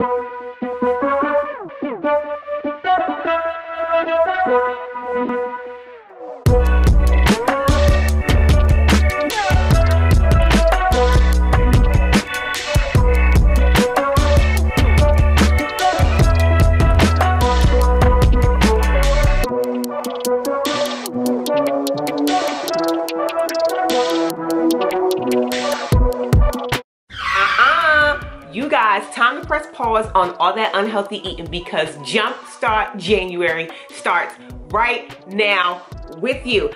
you on all that unhealthy eating because Jumpstart January starts right now with you.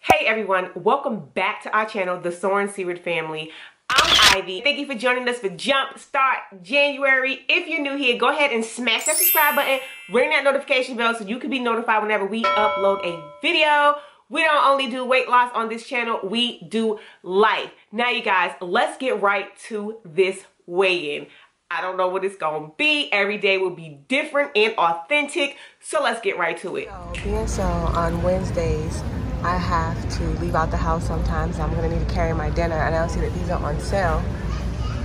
Hey everyone, welcome back to our channel, the Soaring Seaward family. I'm Ivy. Thank you for joining us for Jump Start January. If you're new here, go ahead and smash that subscribe button, ring that notification bell so you can be notified whenever we upload a video. We don't only do weight loss on this channel, we do life. Now you guys, let's get right to this weigh-in. I don't know what it's gonna be. Every day will be different and authentic. So let's get right to it. So, being so on Wednesdays, I have to leave out the house sometimes. I'm gonna need to carry my dinner, and I see that these are on sale.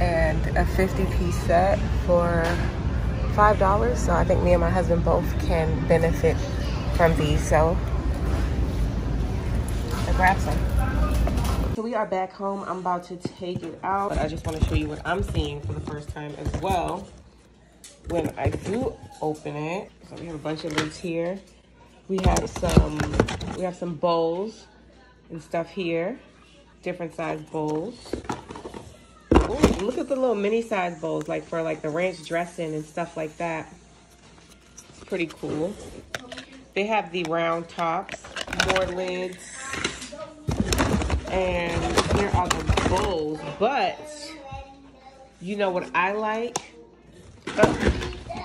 And a 50 piece set for $5. So I think me and my husband both can benefit from these. So I grab some. So we are back home. I'm about to take it out, but I just want to show you what I'm seeing for the first time as well. When I do open it, so we have a bunch of lids here. We have some, we have some bowls and stuff here, different size bowls. Ooh, look at the little mini size bowls, like for like the ranch dressing and stuff like that. It's pretty cool. They have the round tops, more lids, and here are the bowls. But you know what I like? Uh,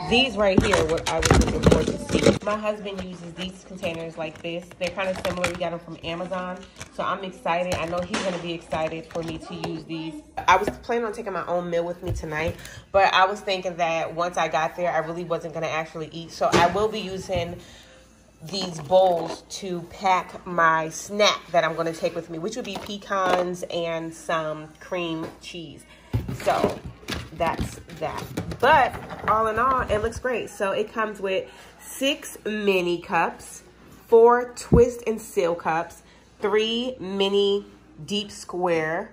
these right here what I was looking for to see. My husband uses these containers like this. They're kind of similar. We got them from Amazon. So I'm excited. I know he's going to be excited for me to use these. I was planning on taking my own meal with me tonight. But I was thinking that once I got there, I really wasn't going to actually eat. So I will be using these bowls to pack my snack that I'm going to take with me, which would be pecans and some cream cheese. So that's that. But all in all, it looks great. So it comes with six mini cups, four twist and seal cups, three mini deep square,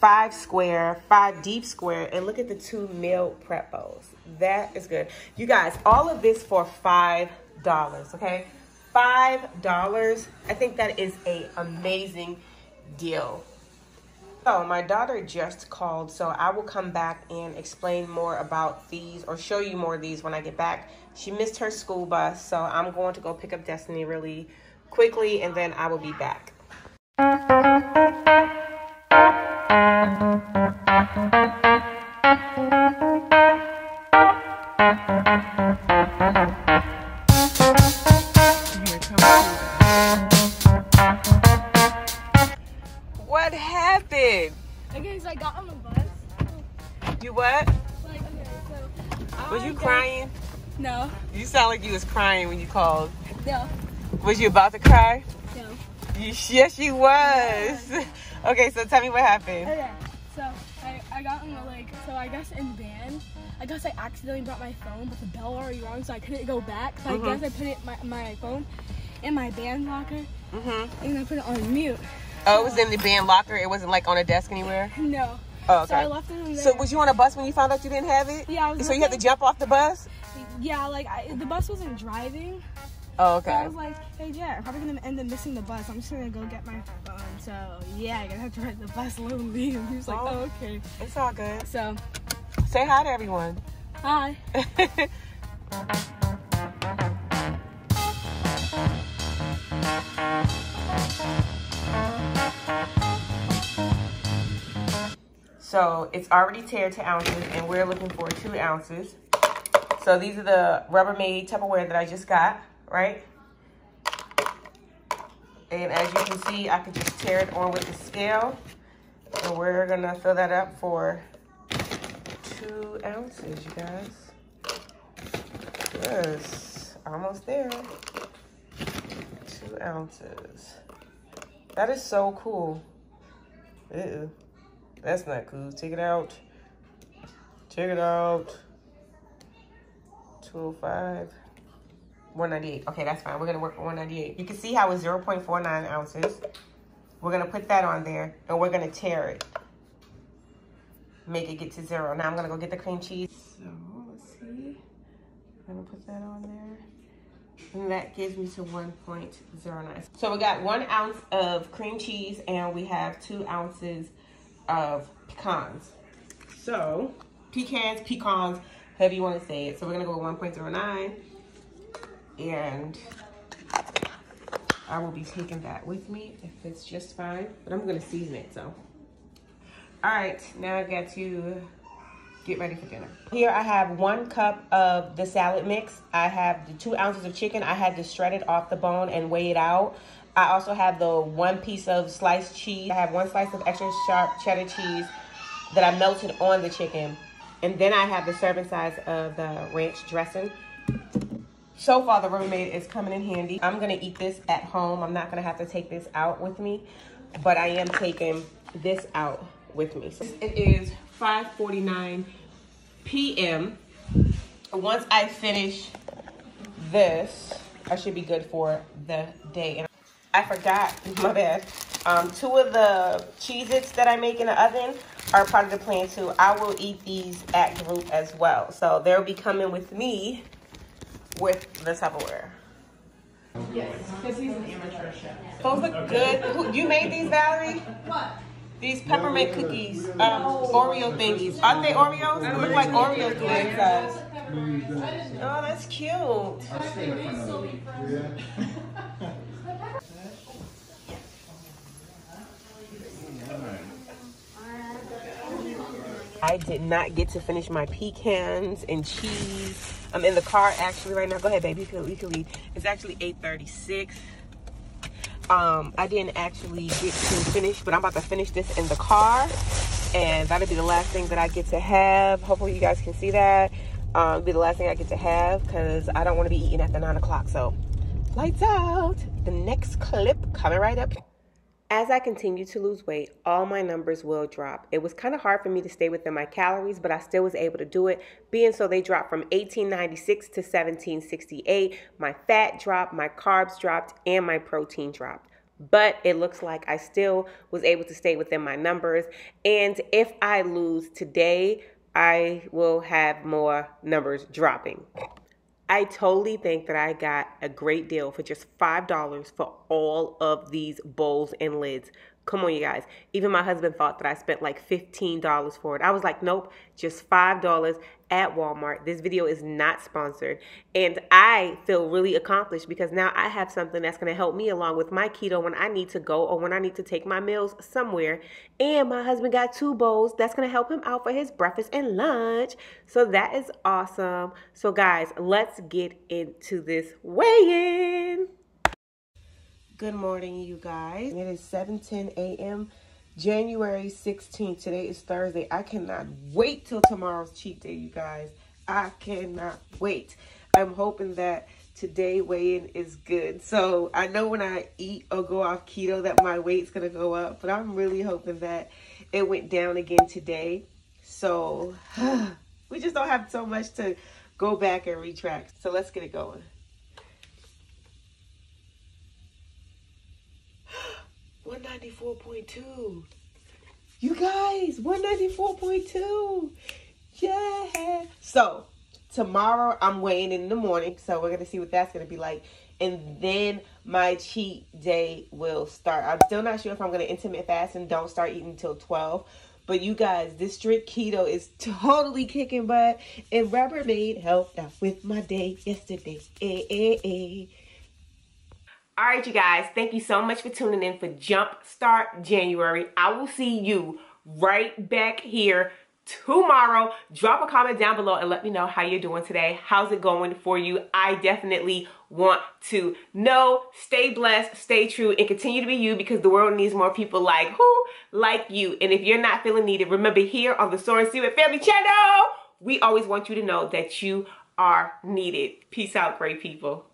five square, five deep square, and look at the two meal prep bowls. That is good. You guys, all of this for $5, okay? $5. I think that is a amazing deal. So my daughter just called, so I will come back and explain more about these or show you more of these when I get back. She missed her school bus, so I'm going to go pick up Destiny really quickly and then I will be back. I got on the bus. You what? Like, okay, so. Was you got- crying? No, You sound like you was crying when you called. no, Was you about to cry? no. You, yes, you was. Okay, so tell me what happened. Okay, so I, I got on the, like, so I guess in van, I guess I accidentally brought my phone, but the bell already rung, so I couldn't go back. So Mhm. I guess I put it, my, my phone in my band locker, Mm-hmm. and I put it on mute. Oh, it was in the band locker. It wasn't like on a desk anywhere. No. Oh, So I okay. left it in there. So was you on a bus when you found out you didn't have it? Yeah, I was So you had to jump off the bus? Yeah, like, I, the bus wasn't driving. Oh, So I was like, hey, Jared, I'm probably gonna end up missing the bus. I'm just gonna go get my phone. So yeah, I'm gonna have to ride the bus lonely. And he was like, Oh. oh, okay. It's all good. So, Say hi to everyone. hi. So it's already tiered to ounces, and we're looking for two ounces. So these are the Rubbermaid Tupperware that I just got, right? And as you can see, I can just tear it on with the scale. And we're gonna fill that up for two ounces, you guys. Yes. almost there. Two ounces. That is so cool. Ew. That's not cool. Take it out. Take it out. 205. 198. Okay, that's fine. We're going to work for 198. You can see how it's 0.49 ounces. We're going to put that on there, and we're going to tear it. Make it get to zero. Now I'm going to go get the cream cheese. So, let's see. I'm going to put that on there. And that gives me to 1.09. So we got one ounce of cream cheese, and we have two ounces of pecans. So, pecans, pecans, however you want to say it. So we're going to go 1.09 and I will be taking that with me if it's just fine, but I'm gonna season it, so. All right, now I got to get ready for dinner. Here I have one cup of the salad mix. I have the two ounces of chicken. I had to shred it off the bone and weigh it out. I also have the one piece of sliced cheese. I have one slice of extra sharp cheddar cheese that I melted on the chicken. And then I have the serving size of the ranch dressing. So far, the Rubbermaid is coming in handy. I'm gonna eat this at home. I'm not gonna have to take this out with me, but I am taking this out with me. So it is 5.49 p.m. Once I finish this, I should be good for the day. And I forgot, my bad. Um, two of the Cheez-Its that I make in the oven are part of the plan too. I will eat these at group as well. So they'll be coming with me with the Tupperware. Yes, because he's an amateur chef. Those look good. You made these, Valerie? What? These peppermint cookies, um, Oreo thingies. Aren't they Oreos? They look like Oreos to the inside. Oh, that's cute. I did not get to finish my pecans and cheese. I'm in the car actually right now. Go ahead, baby. You can, you can leave. It's actually 8:36. Um, I didn't actually get to finish, but I'm about to finish this in the car, and that'll be the last thing that I get to have. Hopefully, you guys can see that. Um, be the last thing I get to have because I don't want to be eating after nine o'clock. So, lights out. The next clip coming right up. As I continue to lose weight, all my numbers will drop. It was kind of hard for me to stay within my calories, but I still was able to do it, being so they dropped from 1896 to 1768. My fat dropped, my carbs dropped, and my protein dropped. But it looks like I still was able to stay within my numbers. And if I lose today, I will have more numbers dropping. I totally think that I got a great deal for just $5 for all of these bowls and lids. Come on, you guys. Even my husband thought that I spent like $15 for it. I was like, nope, just $5 at Walmart. This video is not sponsored. And I feel really accomplished because now I have something that's going to help me along with my keto when I need to go or when I need to take my meals somewhere. And my husband got two bowls that's going to help him out for his breakfast and lunch. So that is awesome. So, guys, let's get into this weigh in. Good morning, you guys. It is 7:10 a.m. January 16th. Today is Thursday. I cannot wait till tomorrow's cheat day, you guys. I cannot wait. I'm hoping that today weigh-in is good. So I know when I eat or go off keto that my weight's gonna go up, but I'm really hoping that it went down again today. So we just don't have so much to go back and retract. So let's get it going. 194.2. You guys, 194.2. Yeah. So, tomorrow I'm weighing in the morning. So, we're going to see what that's going to be like. And then my cheat day will start. I'm still not sure if I'm going to intermittent fast and don't start eating until 12. But you guys, this strict keto is totally kicking butt. And Rubbermaid helped out with my day yesterday. Eh, eh, eh. All right, you guys, thank you so much for tuning in for Jump Start January. I will see you right back here tomorrow. Drop a comment down below and let me know how you're doing today. How's it going for you? I definitely want to know. Stay blessed, stay true, and continue to be you because the world needs more people like who? Like you. And if you're not feeling needed, remember here on the Soaring Seaward Family channel, we always want you to know that you are needed. Peace out, great people.